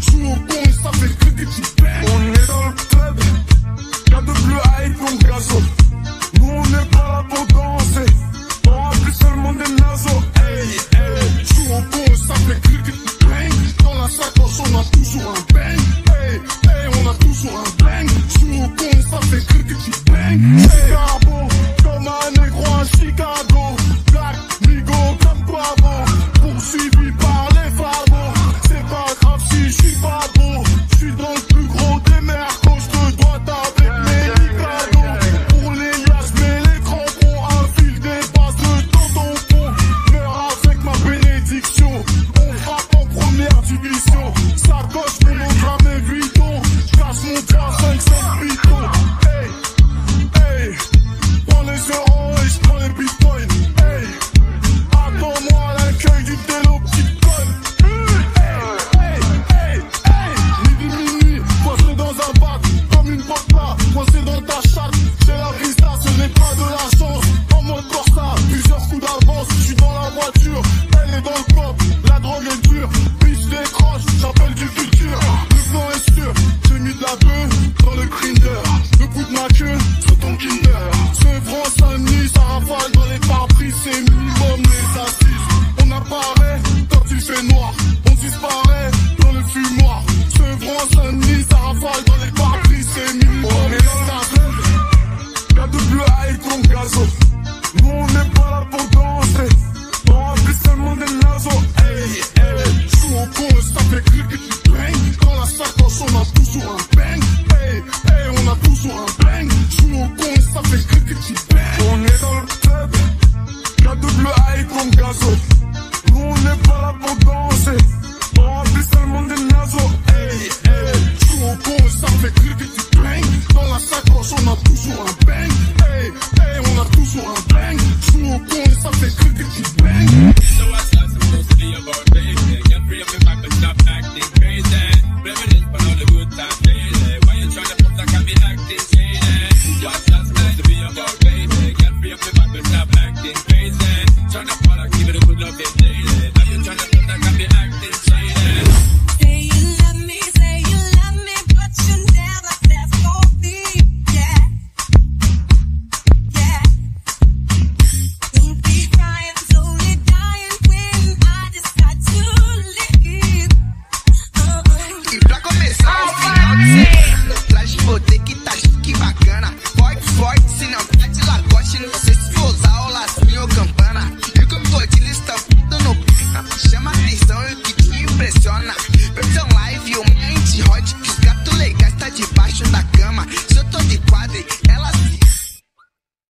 Joue au con, ça fait que des petits On est dans le club. Y'a de bleu hype, on gazo. Nous, on n'est pas là pour danser. On rappelle seulement des naseaux. Hey, hey. Joue au con, ça fait que des petits Dans la sacoche, on a toujours un bang. Hey, hey, on a toujours un bang. Joue au con, ça fait que des petits forte, se não tá de lagote, não sei se usar o lacinho ou campana. E o está estampado no pena, chama atenção e o que te impressiona.